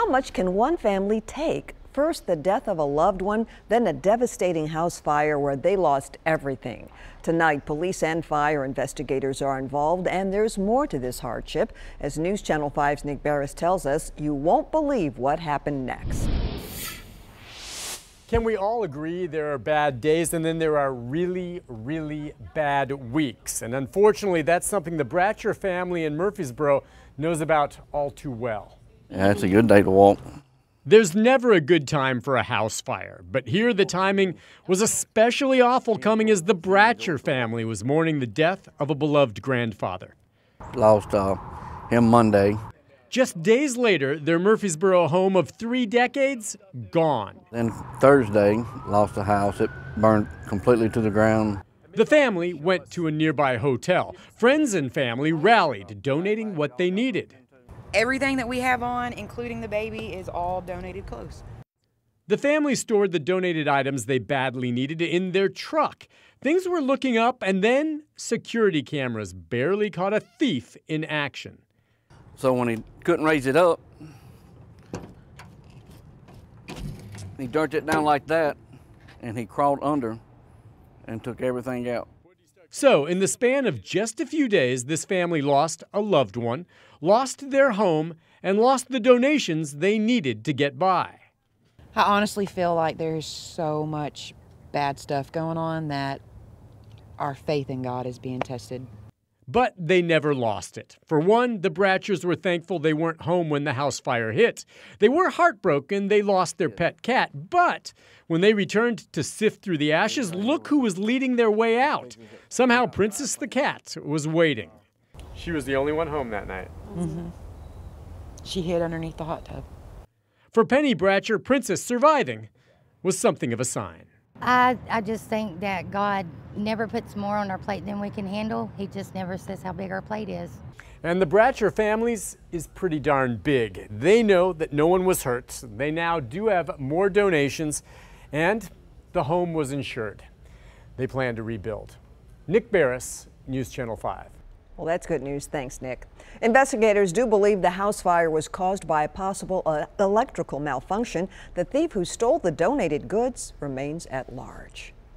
How much can one family take? First, the death of a loved one, then a devastating house fire where they lost everything. Tonight, police and fire investigators are involved, and there's more to this hardship. As News Channel 5's Nick Beres tells us, you won't believe what happened next. Can we all agree there are bad days and then there are really, really bad weeks? And unfortunately, that's something the Bratcher family in Murfreesboro knows about all too well. Yeah, it's a good day to walk. There's never a good time for a house fire, but here the timing was especially awful coming as the Bratcher family was mourning the death of a beloved grandfather. Lost uh, him Monday. Just days later, their Murfreesboro home of three decades gone. Then Thursday, lost the house. It burned completely to the ground. The family went to a nearby hotel. Friends and family rallied, donating what they needed. Everything that we have on, including the baby, is all donated clothes. The family stored the donated items they badly needed in their truck. Things were looking up, and then security cameras barely caught a thief in action. So when he couldn't raise it up, he jerked it down like that, and he crawled under and took everything out. So, in the span of just a few days, this family lost a loved one, lost their home, and lost the donations they needed to get by. I honestly feel like there's so much bad stuff going on that our faith in God is being tested. But they never lost it. For one, the Bratchers were thankful they weren't home when the house fire hit. They were heartbroken they lost their pet cat, but when they returned to sift through the ashes, look who was leading their way out. Somehow, Princess the cat was waiting. She was the only one home that night. Mm-hmm. She hid underneath the hot tub. For Penny Bratcher, Princess surviving was something of a sign. I, I just think that God never puts more on our plate than we can handle. He just never says how big our plate is. And the Bratcher families is pretty darn big. They know that no one was hurt. They now do have more donations, and the home was insured. They plan to rebuild. Nick Beres, News Channel 5. Well, that's good news. Thanks, Nick. Investigators do believe the house fire was caused by a possible uh, electrical malfunction. The thief who stole the donated goods remains at large.